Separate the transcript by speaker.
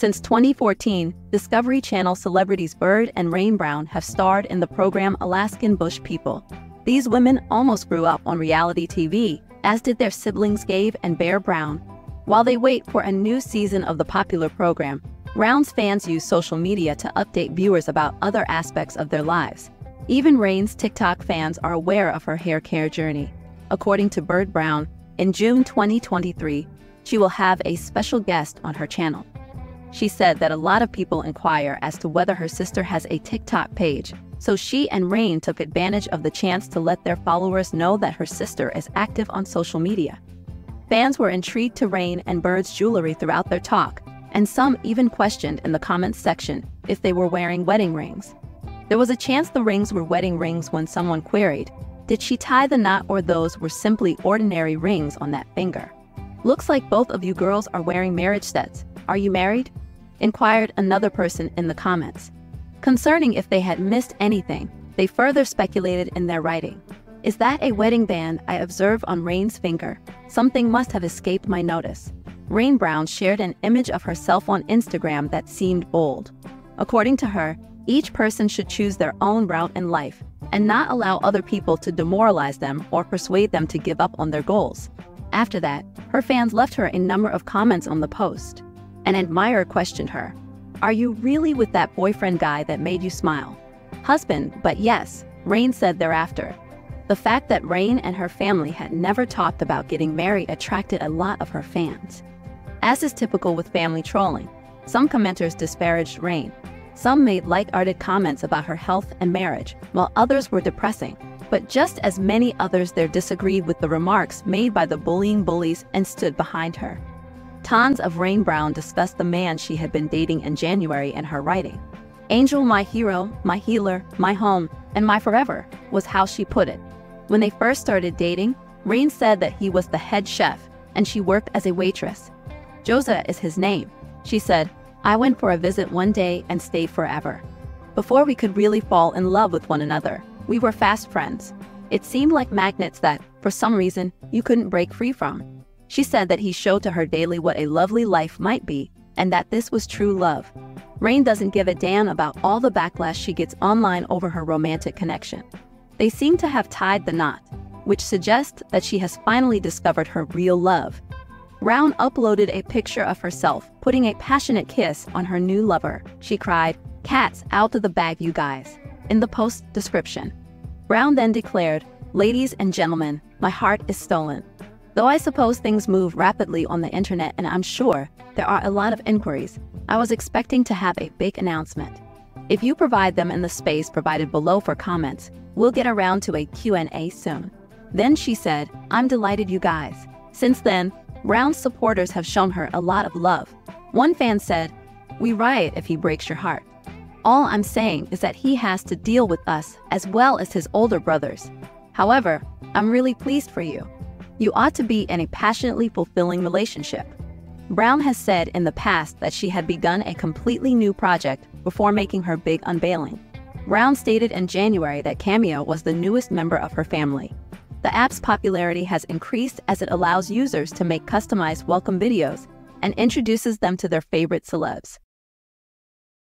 Speaker 1: Since 2014, Discovery Channel celebrities Bird and Rain Brown have starred in the program Alaskan Bush People. These women almost grew up on reality TV, as did their siblings Gabe and Bear Brown. While they wait for a new season of the popular program, Brown's fans use social media to update viewers about other aspects of their lives. Even Rain's TikTok fans are aware of her hair care journey. According to Bird Brown, in June 2023, she will have a special guest on her channel. She said that a lot of people inquire as to whether her sister has a TikTok page, so she and Rain took advantage of the chance to let their followers know that her sister is active on social media. Fans were intrigued to Rain and Bird's jewelry throughout their talk, and some even questioned in the comments section if they were wearing wedding rings. There was a chance the rings were wedding rings when someone queried, did she tie the knot or those were simply ordinary rings on that finger? Looks like both of you girls are wearing marriage sets. Are you married? inquired another person in the comments. Concerning if they had missed anything, they further speculated in their writing. Is that a wedding band I observe on Rain's finger? Something must have escaped my notice. Rain Brown shared an image of herself on Instagram that seemed bold. According to her, each person should choose their own route in life and not allow other people to demoralize them or persuade them to give up on their goals. After that, her fans left her a number of comments on the post. An admirer questioned her, Are you really with that boyfriend guy that made you smile? Husband, but yes, Rain said thereafter. The fact that Rain and her family had never talked about getting married attracted a lot of her fans. As is typical with family trolling, some commenters disparaged Rain. Some made light-hearted comments about her health and marriage, while others were depressing. But just as many others there disagreed with the remarks made by the bullying bullies and stood behind her. Tons of Rain Brown discussed the man she had been dating in January in her writing. Angel, my hero, my healer, my home, and my forever, was how she put it. When they first started dating, Rain said that he was the head chef and she worked as a waitress. Josa is his name. She said, I went for a visit one day and stayed forever. Before we could really fall in love with one another, we were fast friends. It seemed like magnets that, for some reason, you couldn't break free from. She said that he showed to her daily what a lovely life might be, and that this was true love. Rain doesn't give a damn about all the backlash she gets online over her romantic connection. They seem to have tied the knot, which suggests that she has finally discovered her real love. Brown uploaded a picture of herself putting a passionate kiss on her new lover. She cried, Cats out of the bag, you guys, in the post description. Brown then declared, Ladies and gentlemen, my heart is stolen. Though I suppose things move rapidly on the internet and I'm sure there are a lot of inquiries, I was expecting to have a big announcement. If you provide them in the space provided below for comments, we'll get around to a Q&A soon. Then she said, I'm delighted you guys. Since then, Brown's supporters have shown her a lot of love. One fan said, we riot if he breaks your heart. All I'm saying is that he has to deal with us as well as his older brothers. However, I'm really pleased for you. You ought to be in a passionately fulfilling relationship. Brown has said in the past that she had begun a completely new project before making her big unveiling. Brown stated in January that Cameo was the newest member of her family. The app's popularity has increased as it allows users to make customized welcome videos and introduces them to their favorite celebs.